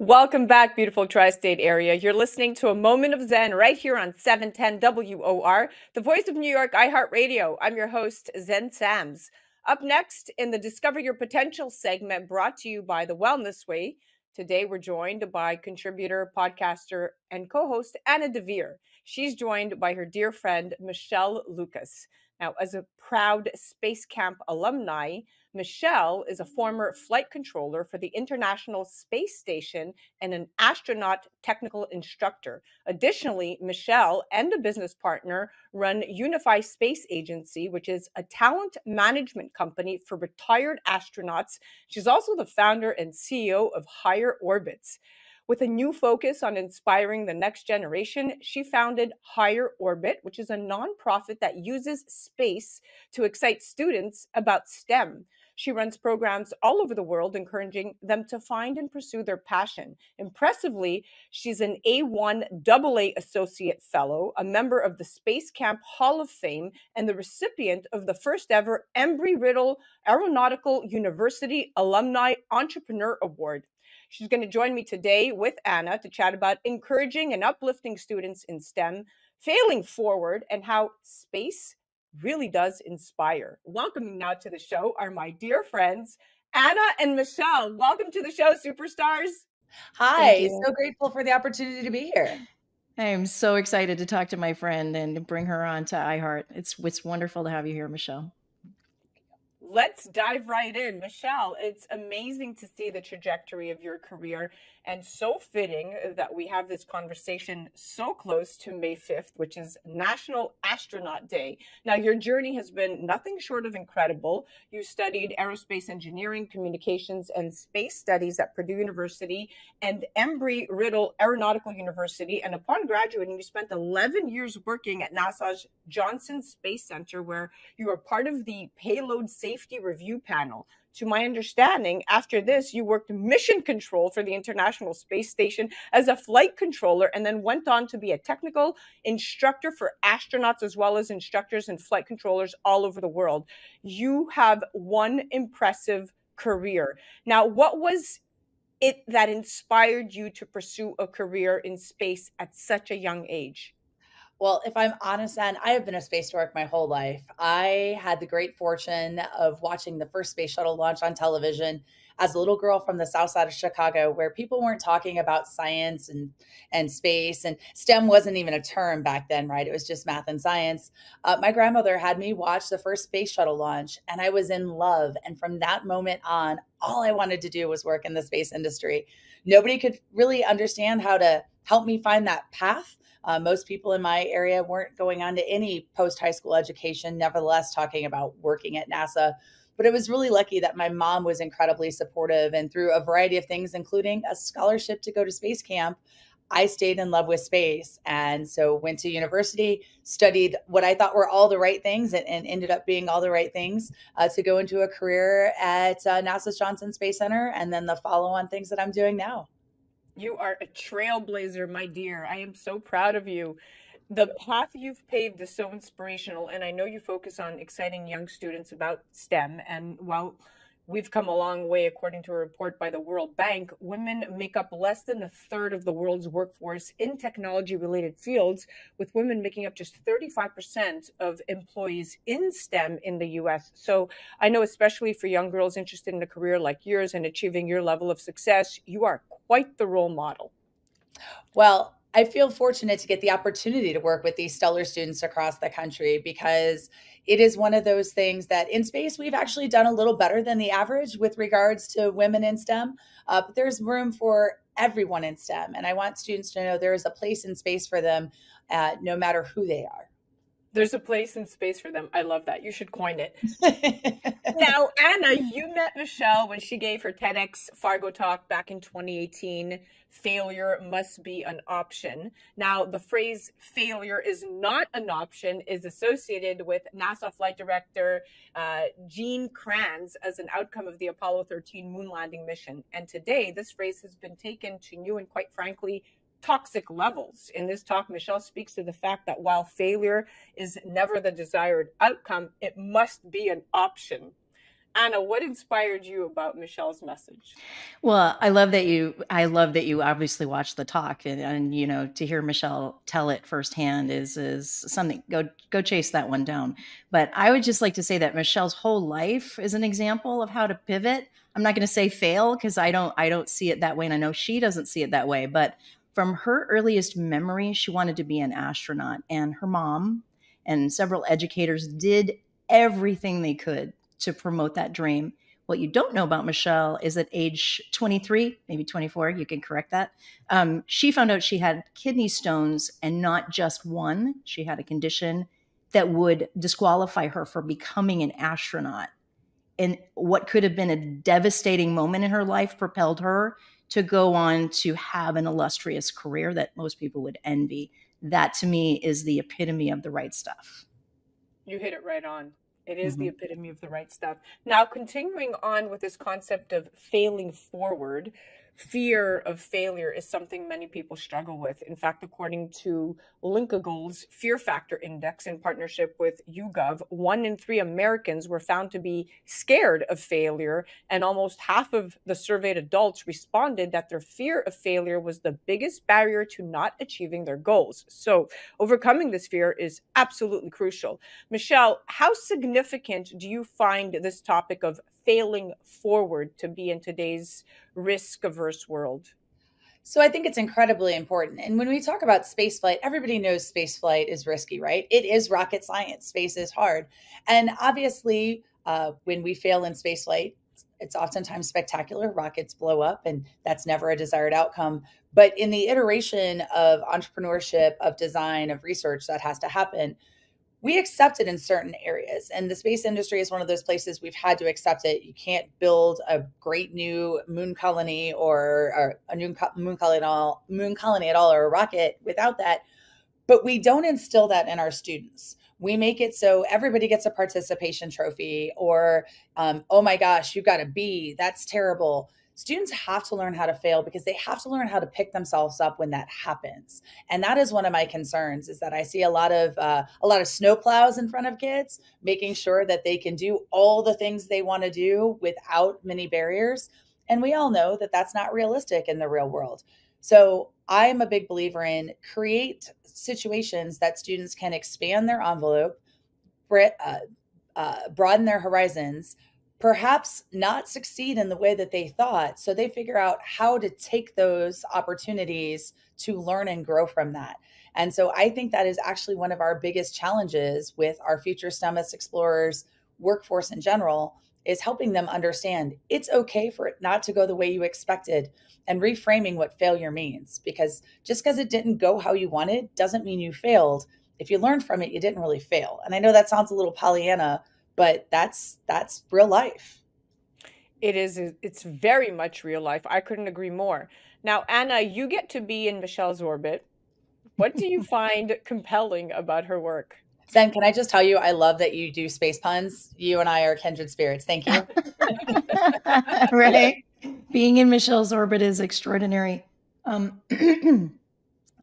Welcome back, beautiful tri state area. You're listening to a moment of Xen right here on 710 WOR, the voice of New York iHeartRadio. I'm your host, Xen Sams. Up next in the Discover Your Potential segment brought to you by The Wellness Way, today we're joined by contributor, podcaster, and co host Anna Devere. She's joined by her dear friend, Michelle Lucas. Now, as a proud Space Camp alumni, Michelle is a mm-hmm. former flight controller for the International Space Station and an astronaut technical instructor. Additionally, Michelle and a business partner run Unify Space Agency, which is a talent management company for retired astronauts. She's also the founder and CEO of Higher Orbits. With a new focus on inspiring the next generation, she founded Higher Orbit, which is a nonprofit that uses space to excite students about STEM. She runs programs all over the world, encouraging them to find and pursue their passion. Impressively, she's an A1 AA Associate Fellow, a member of the Space Camp Hall of Fame, and the recipient of the first ever Embry Riddle Aeronautical University Alumni Entrepreneur Award. She's going to join me today with Anna to chat about encouraging and uplifting students in STEM, failing forward, and how space really does inspire. Welcoming now to the show are my dear friends, Anna and Michelle. Welcome to the show, superstars. Hi, so grateful for the opportunity to be here. I am so excited to talk to my friend and bring her on to iHeart. It's it's wonderful to have you here, Michelle let's dive right in. Michelle, it's amazing to see the trajectory of your career and so fitting that we have this conversation so close to May 5th, which is National Astronaut Day. Now, your journey has been nothing short of incredible. You studied aerospace engineering, communications, and space studies at Purdue University and Embry Riddle Aeronautical University. And upon graduating, you spent 11 years working at NASA's Johnson Space Center, where you were part of the payload safety review panel. To my understanding, after this, you worked mission control for the International Space Station as a flight controller and then went on to be a technical instructor for astronauts as well as instructors and flight controllers all over the world. You have one impressive career. Now, what was it that inspired you to pursue a career in space at such a young age? Well, if I'm honest, and I have been a space dork my whole life. I had the great fortune of watching the first space shuttle launch on television as a little girl from the south side of Chicago, where people weren't talking about science and and space, and STEM wasn't even a term back then, right? It was just math and science. Uh, my grandmother had me watch the first space shuttle launch, and I was in love. And from that moment on, all I wanted to do was work in the space industry. Nobody could really understand how to help me find that path uh, most people in my area weren't going on to any post high school education, nevertheless, talking about working at NASA. But it was really lucky that my mom was incredibly supportive and through a variety of things, including a scholarship to go to space camp. I stayed in love with space and so went to university, studied what I thought were all the right things and, and ended up being all the right things uh, to go into a career at uh, NASA's Johnson Space Center and then the follow on things that I'm doing now. You are a trailblazer, my dear. I am so proud of you. The path you've paved is so inspirational, and I know you focus on exciting young students about STEM. And while we've come a long way, according to a report by the World Bank, women make up less than a third of the world's workforce in technology related fields, with women making up just 35% of employees in STEM in the US. So I know, especially for young girls interested in a career like yours and achieving your level of success, you are quite the role model. Well, I feel fortunate to get the opportunity to work with these stellar students across the country because it is one of those things that in space we've actually done a little better than the average with regards to women in STEM. Uh, but there's room for everyone in STEM. And I want students to know there is a place in space for them uh, no matter who they are. There's a place in space for them. I love that. You should coin it. now, Anna, you met Michelle when she gave her TEDx Fargo talk back in 2018. Failure must be an option. Now, the phrase failure is not an option is associated with NASA flight director uh, Gene Kranz as an outcome of the Apollo 13 moon landing mission. And today, this phrase has been taken to new and quite frankly, toxic levels. In this talk, Michelle speaks to the fact that while failure is never the desired outcome, it must be an option. Anna, what inspired you about Michelle's message? Well, I love that you I love that you obviously watched the talk and, and you know to hear Michelle tell it firsthand is is something go go chase that one down. But I would just like to say that Michelle's whole life is an example of how to pivot. I'm not going to say fail because I don't I don't see it that way and I know she doesn't see it that way, but from her earliest memory, she wanted to be an astronaut and her mom and several educators did everything they could to promote that dream. What you don't know about Michelle is at age 23, maybe 24, you can correct that. Um, she found out she had kidney stones and not just one. She had a condition that would disqualify her for becoming an astronaut. And what could have been a devastating moment in her life propelled her to go on to have an illustrious career that most people would envy. That to me is the epitome of the right stuff. You hit it right on. It is mm-hmm. the epitome of the right stuff. Now, continuing on with this concept of failing forward, fear of failure is something many people struggle with. In fact, according to Linkagoal's Fear Factor Index in partnership with YouGov, one in three Americans were found to be scared of failure, and almost half of the surveyed adults responded that their fear of failure was the biggest barrier to not achieving their goals. So, overcoming this fear is absolutely crucial. Michelle, how significant do you find this topic of failing forward to be in today's risk averse world? So I think it's incredibly important. And when we talk about spaceflight, everybody knows spaceflight is risky, right? It is rocket science. Space is hard. And obviously, uh, when we fail in spaceflight, it's oftentimes spectacular. Rockets blow up, and that's never a desired outcome. But in the iteration of entrepreneurship, of design, of research that has to happen, we accept it in certain areas and the space industry is one of those places we've had to accept it. You can't build a great new moon colony or, or a new moon colony, at all, moon colony at all or a rocket without that but we don't instill that in our students. We make it so everybody gets a participation trophy or um, oh my gosh you got a b that's terrible students have to learn how to fail because they have to learn how to pick themselves up when that happens. And that is one of my concerns is that i see a lot of uh, a lot of snowplows in front of kids making sure that they can do all the things they want to do without many barriers. And we all know that that's not realistic in the real world. So i'm a big believer in create situations that students can expand their envelope uh, uh, broaden their horizons perhaps not succeed in the way that they thought. So they figure out how to take those opportunities to learn and grow from that. And so I think that is actually one of our biggest challenges with our future STEMist explorers workforce in general is helping them understand it's okay for it not to go the way you expected and reframing what failure means because just because it didn't go how you wanted doesn't mean you failed. If you learned from it, you didn't really fail. And I know that sounds a little Pollyanna, but that's that's real life it is it's very much real life i couldn't agree more now anna you get to be in michelle's orbit what do you find compelling about her work Xen, can I just tell you, I love that you do space puns. You and I are kindred spirits. Thank you. right. Being in Michelle's orbit is extraordinary. Um,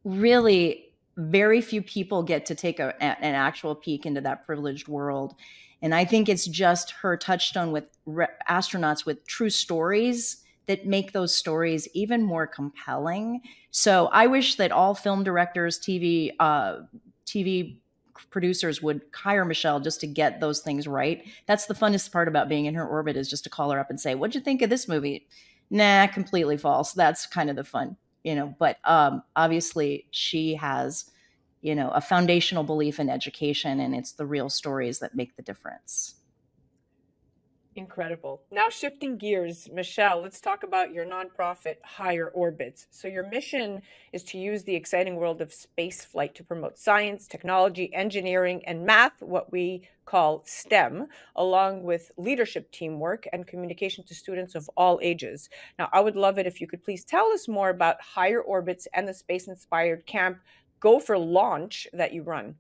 really, very few people get to take a, an actual peek into that privileged world. And I think it's just her touchstone with re- astronauts with true stories that make those stories even more compelling. So I wish that all film directors, TV, uh, TV producers would hire Michelle just to get those things right. That's the funnest part about being in her orbit is just to call her up and say, "What'd you think of this movie?" Nah, completely false. That's kind of the fun, you know. But um, obviously, she has you know a foundational belief in education and it's the real stories that make the difference Incredible. Now, shifting gears, Michelle, let's talk about your nonprofit, Higher Orbits. So, your mission is to use the exciting world of space flight to promote science, technology, engineering, and math, what we call STEM, along with leadership teamwork and communication to students of all ages. Now, I would love it if you could please tell us more about Higher Orbits and the space inspired camp Go for Launch that you run.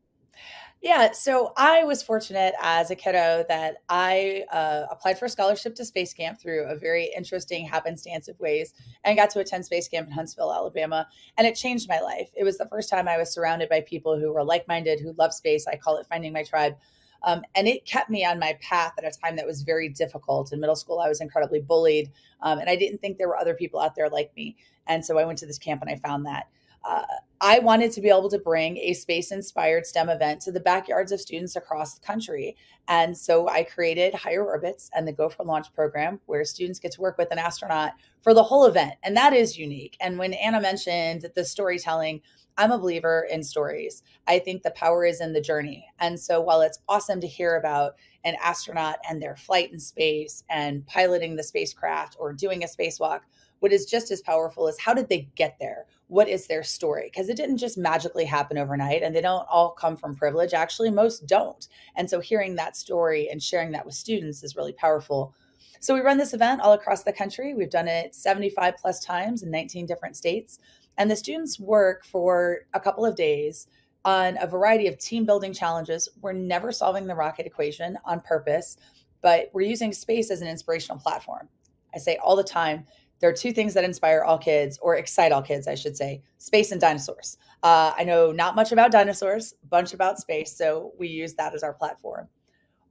Yeah, so I was fortunate as a kiddo that I uh, applied for a scholarship to Space Camp through a very interesting happenstance of ways and got to attend Space Camp in Huntsville, Alabama. And it changed my life. It was the first time I was surrounded by people who were like minded, who love space. I call it finding my tribe. Um, and it kept me on my path at a time that was very difficult. In middle school, I was incredibly bullied, um, and I didn't think there were other people out there like me. And so I went to this camp and I found that. Uh, I wanted to be able to bring a space inspired STEM event to the backyards of students across the country. And so I created Higher Orbits and the Go for Launch program, where students get to work with an astronaut for the whole event. And that is unique. And when Anna mentioned the storytelling, I'm a believer in stories. I think the power is in the journey. And so while it's awesome to hear about an astronaut and their flight in space and piloting the spacecraft or doing a spacewalk, what is just as powerful is how did they get there? What is their story? Because it didn't just magically happen overnight and they don't all come from privilege. Actually, most don't. And so hearing that story and sharing that with students is really powerful. So we run this event all across the country. We've done it 75 plus times in 19 different states. And the students work for a couple of days on a variety of team building challenges. We're never solving the rocket equation on purpose, but we're using space as an inspirational platform. I say all the time there are two things that inspire all kids, or excite all kids, I should say space and dinosaurs. Uh, I know not much about dinosaurs, a bunch about space, so we use that as our platform.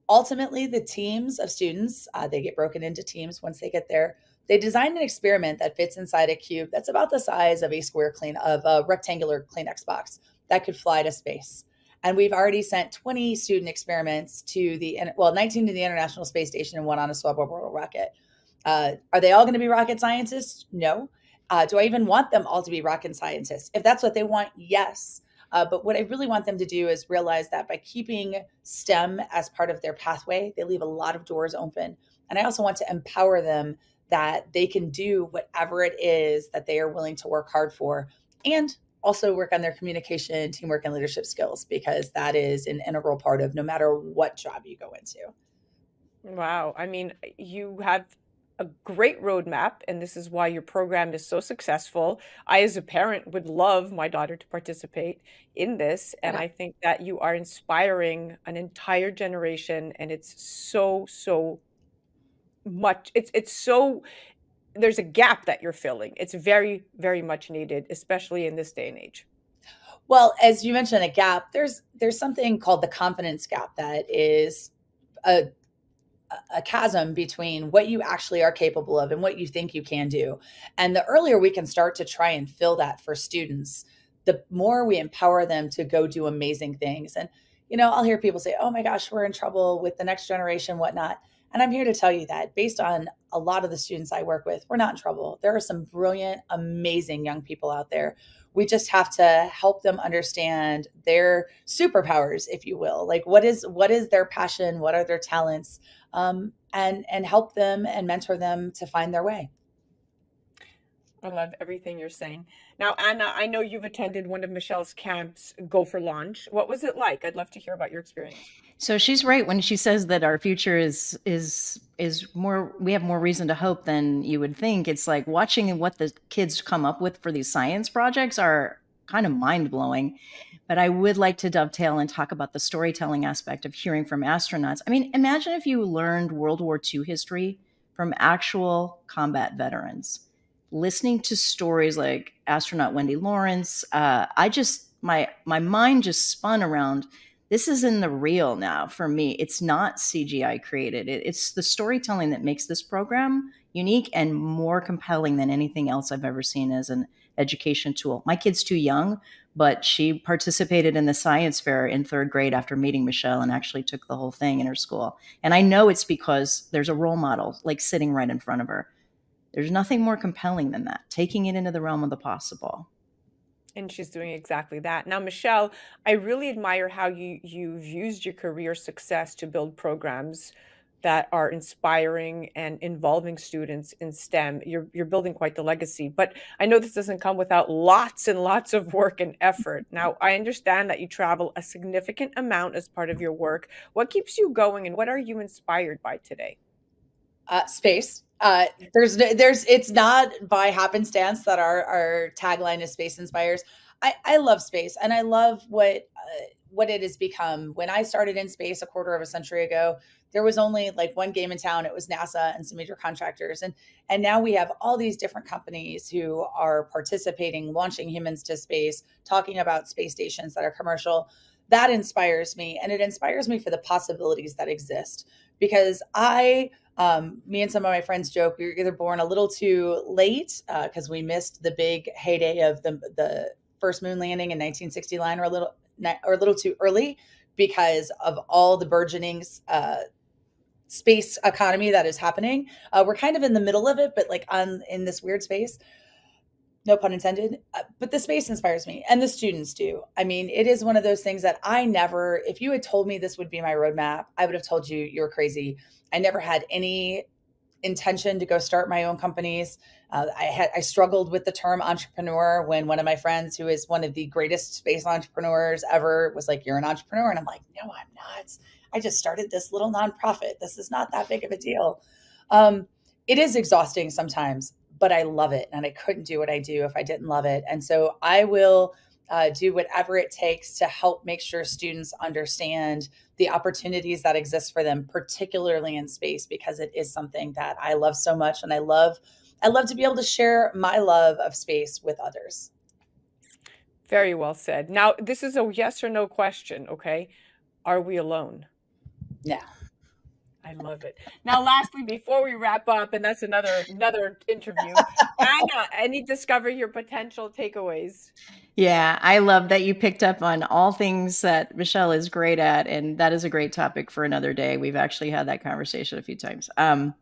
Ultimately, the teams of students, uh, they get broken into teams once they get there they designed an experiment that fits inside a cube that's about the size of a square clean of a rectangular Kleenex box that could fly to space. And we've already sent 20 student experiments to the well, 19 to the International Space Station and one on a suborbital rocket. Uh, are they all going to be rocket scientists? No. Uh, do I even want them all to be rocket scientists? If that's what they want, yes. Uh, but what I really want them to do is realize that by keeping STEM as part of their pathway, they leave a lot of doors open. And I also want to empower them that they can do whatever it is that they are willing to work hard for and also work on their communication, teamwork, and leadership skills because that is an integral part of no matter what job you go into. Wow. I mean, you have a great roadmap, and this is why your program is so successful. I, as a parent, would love my daughter to participate in this. And I think that you are inspiring an entire generation, and it's so, so much it's it's so there's a gap that you're filling. It's very very much needed, especially in this day and age. Well, as you mentioned, a gap. There's there's something called the confidence gap that is a a chasm between what you actually are capable of and what you think you can do. And the earlier we can start to try and fill that for students, the more we empower them to go do amazing things. And you know, I'll hear people say, "Oh my gosh, we're in trouble with the next generation, whatnot." And I'm here to tell you that based on a lot of the students I work with, we're not in trouble. There are some brilliant, amazing young people out there. We just have to help them understand their superpowers, if you will. Like what is what is their passion? What are their talents? Um, and and help them and mentor them to find their way. I love everything you're saying. Now, Anna, I know you've attended one of Michelle's camps, Go for Launch. What was it like? I'd love to hear about your experience. So she's right when she says that our future is is is more we have more reason to hope than you would think. It's like watching what the kids come up with for these science projects are kind of mind-blowing. But I would like to dovetail and talk about the storytelling aspect of hearing from astronauts. I mean, imagine if you learned World War II history from actual combat veterans listening to stories like astronaut Wendy Lawrence, uh, I just my my mind just spun around. This is in the real now for me. It's not CGI created. It, it's the storytelling that makes this program unique and more compelling than anything else I've ever seen as an education tool. My kid's too young, but she participated in the science fair in third grade after meeting Michelle and actually took the whole thing in her school. And I know it's because there's a role model like sitting right in front of her. There's nothing more compelling than that, taking it into the realm of the possible. And she's doing exactly that. Now, Michelle, I really admire how you you've used your career success to build programs that are inspiring and involving students in STEM. You're you're building quite the legacy. But I know this doesn't come without lots and lots of work and effort. Now, I understand that you travel a significant amount as part of your work. What keeps you going and what are you inspired by today? Uh, space uh, there's there's it's not by happenstance that our our tagline is space inspires. I I love space and I love what uh, what it has become. When I started in space a quarter of a century ago, there was only like one game in town. It was NASA and some major contractors, and and now we have all these different companies who are participating, launching humans to space, talking about space stations that are commercial that inspires me and it inspires me for the possibilities that exist because i um, me and some of my friends joke we were either born a little too late because uh, we missed the big heyday of the the first moon landing in 1969 or a little or a little too early because of all the burgeoning uh, space economy that is happening. Uh, we're kind of in the middle of it, but like on in this weird space no pun intended uh, but the space inspires me and the students do. I mean it is one of those things that i never if you had told me this would be my roadmap i would have told you you're crazy. I never had any intention to go start my own companies. Uh, i had i struggled with the term entrepreneur when one of my friends who is one of the greatest space entrepreneurs ever was like you're an entrepreneur and i'm like no i'm not. I just started this little nonprofit. This is not that big of a deal. Um, it is exhausting sometimes but I love it. And I couldn't do what I do if I didn't love it. And so I will uh, do whatever it takes to help make sure students understand the opportunities that exist for them, particularly in space, because it is something that I love so much. And I love, I love to be able to share my love of space with others. Very well said. Now, this is a yes or no question. Okay. Are we alone? Yeah. I love it. Now, lastly, before we wrap up, and that's another another interview, Anna, any discover your potential takeaways? Yeah, I love that you picked up on all things that Michelle is great at, and that is a great topic for another day. We've actually had that conversation a few times. Um,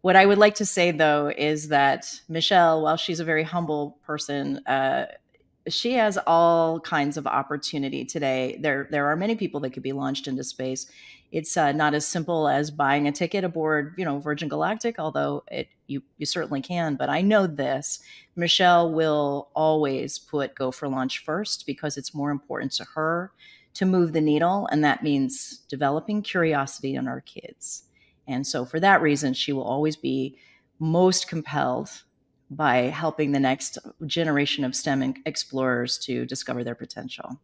what I would like to say though is that Michelle, while she's a very humble person, uh, she has all kinds of opportunity today. There, there are many people that could be launched into space it's uh, not as simple as buying a ticket aboard, you know, Virgin Galactic, although it you you certainly can. But I know this: Michelle will always put Go for Launch first because it's more important to her to move the needle, and that means developing curiosity in our kids. And so, for that reason, she will always be most compelled by helping the next generation of STEM explorers to discover their potential.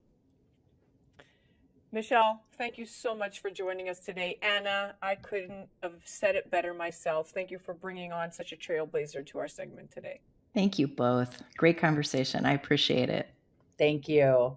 Michelle, thank you so much for joining us today. Anna, I couldn't have said it better myself. Thank you for bringing on such a trailblazer to our segment today. Thank you both. Great conversation. I appreciate it. Thank you.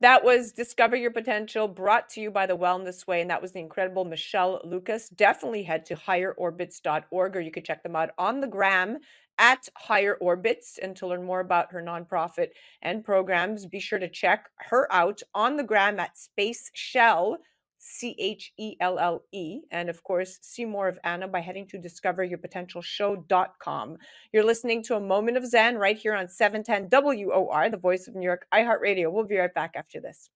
That was Discover Your Potential brought to you by The Wellness Way. And that was the incredible Michelle Lucas. Definitely head to higherorbits.org or you could check them out on the gram at Higher Orbits. And to learn more about her nonprofit and programs, be sure to check her out on the gram at Space Chelle, C H E L L E. And of course, see more of Anna by heading to discoveryourpotentialshow.com. You're listening to a moment of Xen right here on 710 WOR, the voice of New York iHeartRadio. We'll be right back after this.